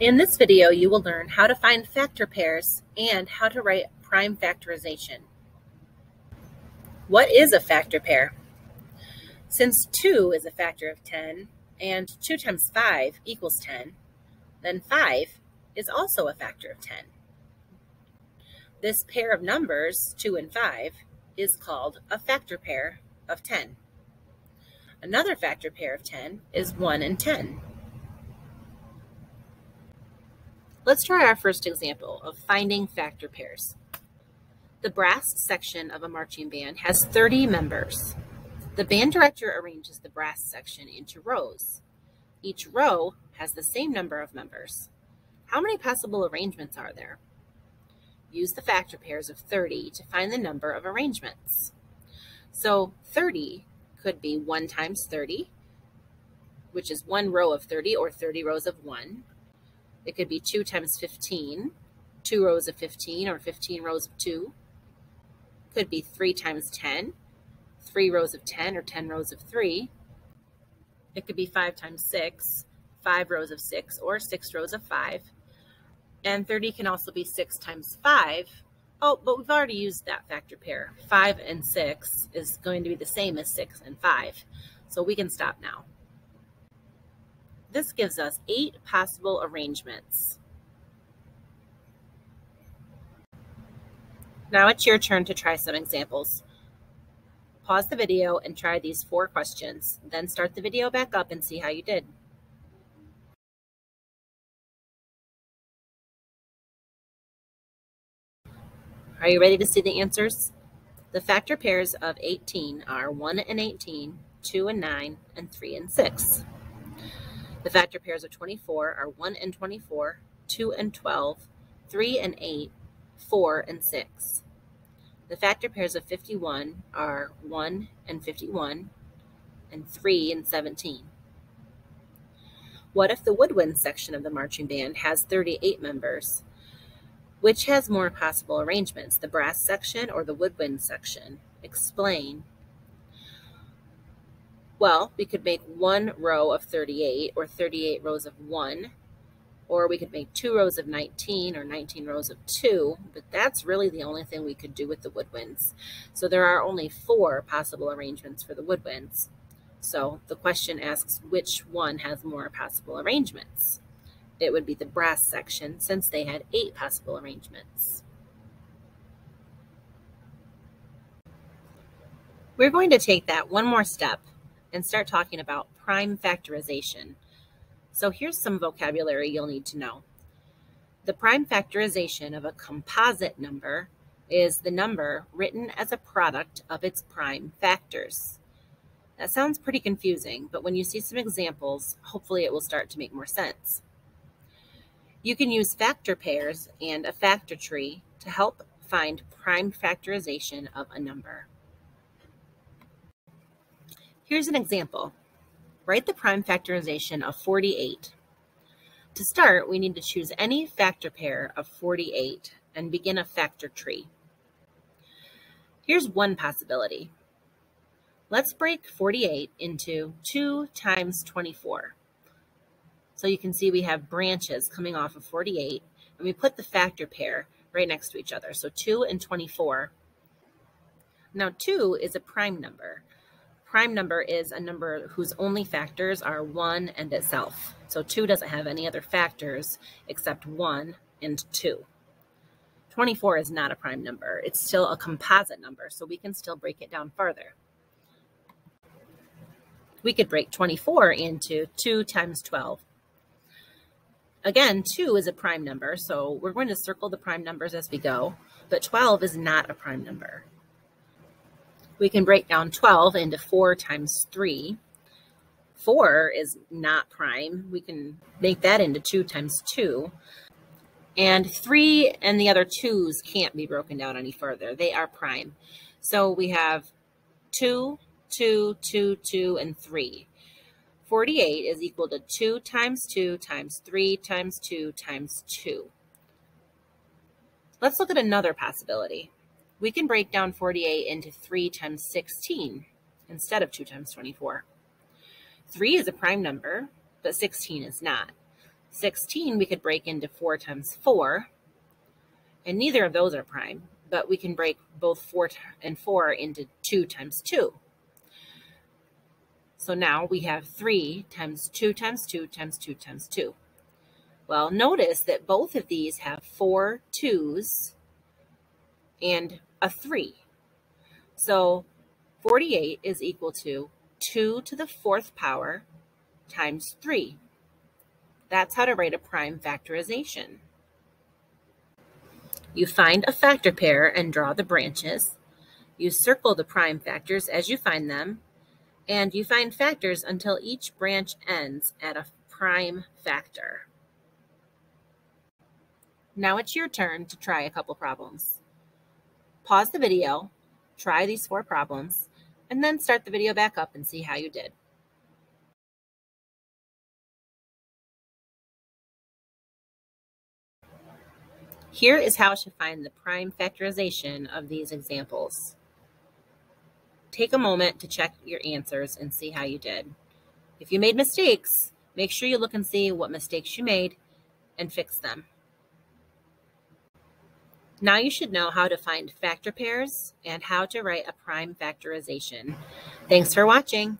In this video, you will learn how to find factor pairs and how to write prime factorization. What is a factor pair? Since 2 is a factor of 10 and 2 times 5 equals 10, then 5 is also a factor of 10. This pair of numbers, 2 and 5, is called a factor pair of 10. Another factor pair of 10 is 1 and 10. Let's try our first example of finding factor pairs. The brass section of a marching band has 30 members. The band director arranges the brass section into rows. Each row has the same number of members. How many possible arrangements are there? Use the factor pairs of 30 to find the number of arrangements. So 30 could be 1 times 30, which is one row of 30 or 30 rows of 1. It could be 2 times 15, 2 rows of 15 or 15 rows of 2. Could be 3 times 10, 3 rows of 10 or 10 rows of 3. It could be 5 times 6, 5 rows of 6 or 6 rows of 5. And 30 can also be 6 times 5. Oh, but we've already used that factor pair. 5 and 6 is going to be the same as 6 and 5. So we can stop now. This gives us eight possible arrangements. Now it's your turn to try some examples. Pause the video and try these four questions, then start the video back up and see how you did. Are you ready to see the answers? The factor pairs of 18 are 1 and 18, 2 and 9, and 3 and 6. The factor pairs of 24 are 1 and 24, 2 and 12, 3 and 8, 4 and 6. The factor pairs of 51 are 1 and 51, and 3 and 17. What if the woodwind section of the marching band has 38 members? Which has more possible arrangements, the brass section or the woodwind section? Explain. Well, we could make one row of 38 or 38 rows of one, or we could make two rows of 19 or 19 rows of two, but that's really the only thing we could do with the woodwinds. So there are only four possible arrangements for the woodwinds. So the question asks which one has more possible arrangements. It would be the brass section since they had eight possible arrangements. We're going to take that one more step and start talking about prime factorization. So here's some vocabulary you'll need to know. The prime factorization of a composite number is the number written as a product of its prime factors. That sounds pretty confusing, but when you see some examples, hopefully it will start to make more sense. You can use factor pairs and a factor tree to help find prime factorization of a number. Here's an example. Write the prime factorization of 48. To start, we need to choose any factor pair of 48 and begin a factor tree. Here's one possibility. Let's break 48 into 2 times 24. So you can see we have branches coming off of 48, and we put the factor pair right next to each other. So 2 and 24. Now 2 is a prime number, prime number is a number whose only factors are 1 and itself. So 2 doesn't have any other factors except 1 and 2. 24 is not a prime number. It's still a composite number, so we can still break it down further. We could break 24 into 2 times 12. Again, 2 is a prime number, so we're going to circle the prime numbers as we go, but 12 is not a prime number. We can break down 12 into 4 times 3. 4 is not prime. We can make that into 2 times 2. And 3 and the other 2's can't be broken down any further. They are prime. So we have 2, 2, 2, 2, and 3. 48 is equal to 2 times 2 times 3 times 2 times 2. Let's look at another possibility we can break down 48 into 3 times 16 instead of 2 times 24. 3 is a prime number, but 16 is not. 16 we could break into 4 times 4, and neither of those are prime, but we can break both 4 and 4 into 2 times 2. So now we have 3 times 2 times 2 times 2 times 2. Well, notice that both of these have four twos and a 3. So 48 is equal to 2 to the fourth power times 3. That's how to write a prime factorization. You find a factor pair and draw the branches. You circle the prime factors as you find them, and you find factors until each branch ends at a prime factor. Now it's your turn to try a couple problems. Pause the video, try these four problems, and then start the video back up and see how you did. Here is how to find the prime factorization of these examples. Take a moment to check your answers and see how you did. If you made mistakes, make sure you look and see what mistakes you made and fix them. Now you should know how to find factor pairs and how to write a prime factorization. Thanks for watching.